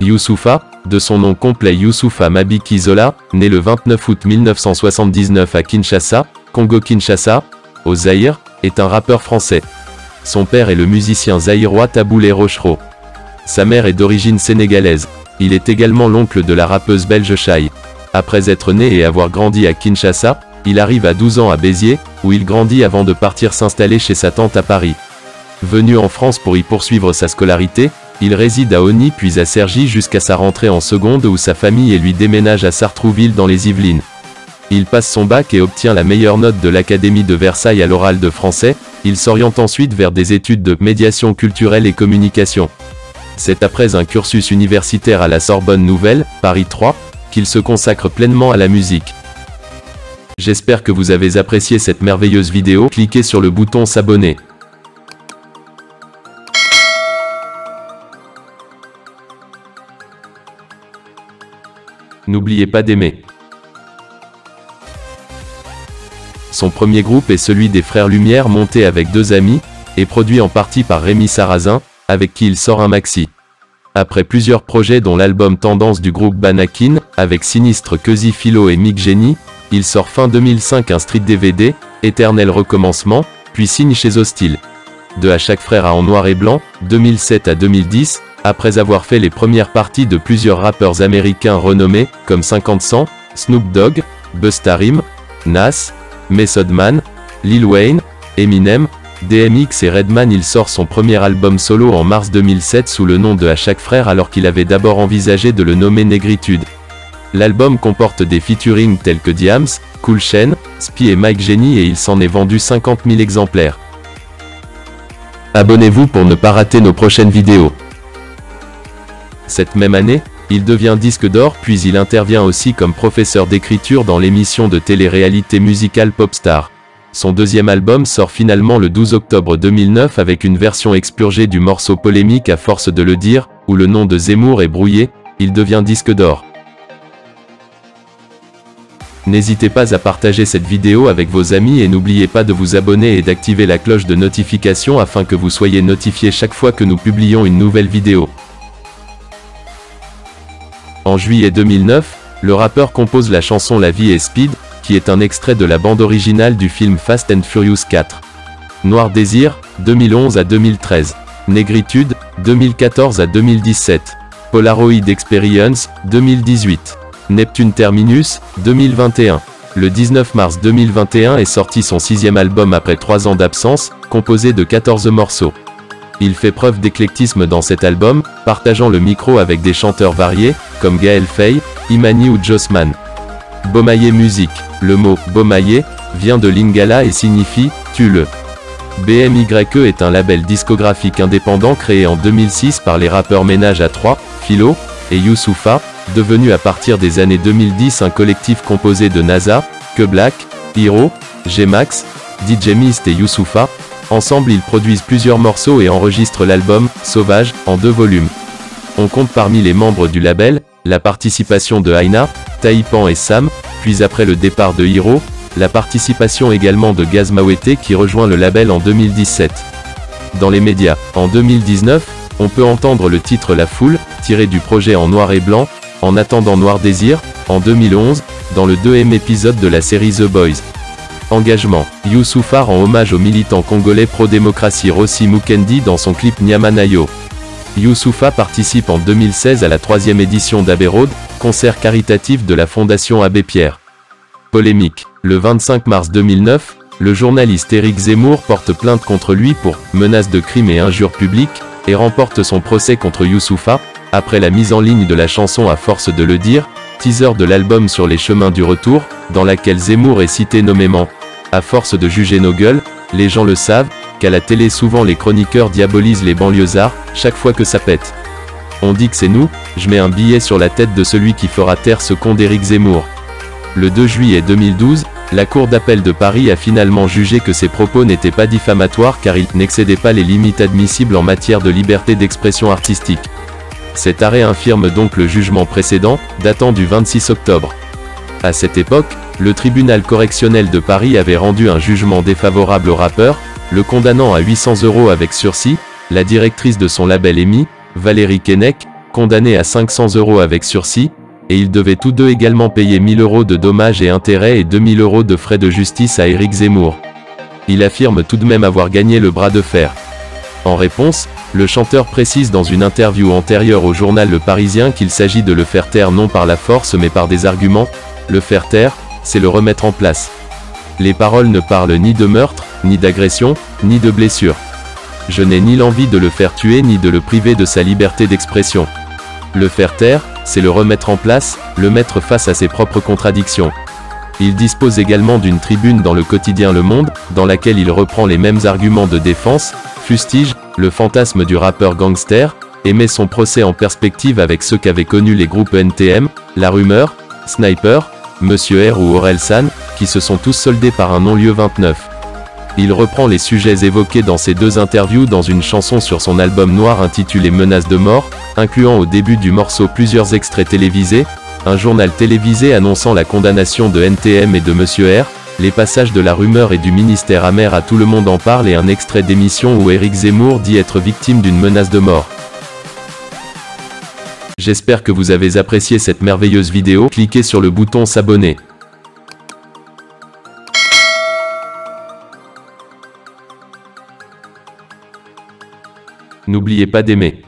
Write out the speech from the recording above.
Youssoufa, de son nom complet Youssoufa Mabiki Zola, né le 29 août 1979 à Kinshasa, Congo-Kinshasa, au Zaïre, est un rappeur français. Son père est le musicien zaïrois Taboulé Rochereau. Sa mère est d'origine sénégalaise. Il est également l'oncle de la rappeuse belge Shai. Après être né et avoir grandi à Kinshasa, il arrive à 12 ans à Béziers, où il grandit avant de partir s'installer chez sa tante à Paris. Venu en France pour y poursuivre sa scolarité, il réside à Ony puis à Cergy jusqu'à sa rentrée en seconde où sa famille et lui déménage à Sartrouville dans les Yvelines. Il passe son bac et obtient la meilleure note de l'Académie de Versailles à l'oral de français, il s'oriente ensuite vers des études de médiation culturelle et communication. C'est après un cursus universitaire à la Sorbonne Nouvelle, Paris 3, qu'il se consacre pleinement à la musique. J'espère que vous avez apprécié cette merveilleuse vidéo, cliquez sur le bouton s'abonner. N'oubliez pas d'aimer. Son premier groupe est celui des Frères Lumière monté avec deux amis, et produit en partie par Rémi Sarrazin, avec qui il sort un maxi. Après plusieurs projets dont l'album Tendance du groupe Banakin, avec Sinistre Cozy Philo et Mick Jenny, il sort fin 2005 un street DVD, Éternel Recommencement, puis signe chez Hostile. De À chaque frère à En Noir et Blanc, 2007 à 2010, après avoir fait les premières parties de plusieurs rappeurs américains renommés, comme 50 Cent, Snoop Dogg, Busta Rhymes, Nas, Method Man, Lil Wayne, Eminem, DMX et Redman il sort son premier album solo en mars 2007 sous le nom de À chaque frère alors qu'il avait d'abord envisagé de le nommer Négritude. L'album comporte des featuring tels que Diams, Cool Chain, Spy et Mike Jenny et il s'en est vendu 50 000 exemplaires. Abonnez-vous pour ne pas rater nos prochaines vidéos. Cette même année, il devient disque d'or puis il intervient aussi comme professeur d'écriture dans l'émission de télé-réalité musicale Popstar. Son deuxième album sort finalement le 12 octobre 2009 avec une version expurgée du morceau polémique à force de le dire, où le nom de Zemmour est brouillé, il devient disque d'or. N'hésitez pas à partager cette vidéo avec vos amis et n'oubliez pas de vous abonner et d'activer la cloche de notification afin que vous soyez notifié chaque fois que nous publions une nouvelle vidéo. En juillet 2009, le rappeur compose la chanson La vie est speed, qui est un extrait de la bande originale du film Fast and Furious 4. Noir Désir, 2011 à 2013. Négritude, 2014 à 2017. Polaroid Experience, 2018. Neptune Terminus, 2021. Le 19 mars 2021 est sorti son sixième album après trois ans d'absence, composé de 14 morceaux. Il fait preuve d'éclectisme dans cet album, partageant le micro avec des chanteurs variés, comme Gaël Fay, Imani ou Jossman. Bomaye Musique. Le mot Bomaye vient de Lingala et signifie tu le. BMYE est un label discographique indépendant créé en 2006 par les rappeurs Ménage à 3, Philo et Youssoufa, devenu à partir des années 2010 un collectif composé de NASA, Que Black, Hiro, G-Max, DJ Mist et Youssoufa, Ensemble ils produisent plusieurs morceaux et enregistrent l'album, Sauvage, en deux volumes. On compte parmi les membres du label, la participation de Aina, Taipan et Sam, puis après le départ de Hiro, la participation également de Gaz Mawete qui rejoint le label en 2017. Dans les médias, en 2019, on peut entendre le titre La Foule, tiré du projet en noir et blanc, en attendant Noir Désir, en 2011, dans le deuxième épisode de la série The Boys. Engagement. Youssoufa rend hommage au militant congolais pro-démocratie Rossi Mukendi dans son clip Nyamanayo. Youssoufa participe en 2016 à la troisième édition d'Abbey Road, concert caritatif de la Fondation Abbé Pierre. Polémique. Le 25 mars 2009, le journaliste Éric Zemmour porte plainte contre lui pour menace de crime et injures publiques, et remporte son procès contre Youssoufa, après la mise en ligne de la chanson à force de le dire, teaser de l'album sur les chemins du retour, dans laquelle Zemmour est cité nommément à force de juger nos gueules, les gens le savent, qu'à la télé souvent les chroniqueurs diabolisent les banlieusards, chaque fois que ça pète. On dit que c'est nous, je mets un billet sur la tête de celui qui fera taire ce con d'Éric Zemmour. Le 2 juillet 2012, la Cour d'appel de Paris a finalement jugé que ces propos n'étaient pas diffamatoires car ils n'excédaient pas les limites admissibles en matière de liberté d'expression artistique. Cet arrêt infirme donc le jugement précédent, datant du 26 octobre. À cette époque, le tribunal correctionnel de Paris avait rendu un jugement défavorable au rappeur, le condamnant à 800 euros avec sursis, la directrice de son label EMI, Valérie Kennec, condamnés à 500 euros avec sursis, et ils devaient tous deux également payer 1000 euros de dommages et intérêts et 2000 euros de frais de justice à Éric Zemmour. Il affirme tout de même avoir gagné le bras de fer. En réponse, le chanteur précise dans une interview antérieure au journal Le Parisien qu'il s'agit de le faire taire non par la force mais par des arguments, le faire taire, c'est le remettre en place. Les paroles ne parlent ni de meurtre, ni d'agression, ni de blessure. Je n'ai ni l'envie de le faire tuer ni de le priver de sa liberté d'expression. Le faire taire, c'est le remettre en place, le mettre face à ses propres contradictions. Il dispose également d'une tribune dans le quotidien Le Monde, dans laquelle il reprend les mêmes arguments de défense, fustige, le fantasme du rappeur gangster, et met son procès en perspective avec ceux qu'avaient connus les groupes NTM, La Rumeur, Sniper, Monsieur R ou Aurel San, qui se sont tous soldés par un non-lieu 29. Il reprend les sujets évoqués dans ces deux interviews dans une chanson sur son album noir intitulé Menace de mort, incluant au début du morceau plusieurs extraits télévisés, un journal télévisé annonçant la condamnation de NTM et de Monsieur R, les passages de la rumeur et du ministère amer à tout le monde en parle et un extrait d'émission où Éric Zemmour dit être victime d'une menace de mort. J'espère que vous avez apprécié cette merveilleuse vidéo, cliquez sur le bouton s'abonner. N'oubliez pas d'aimer.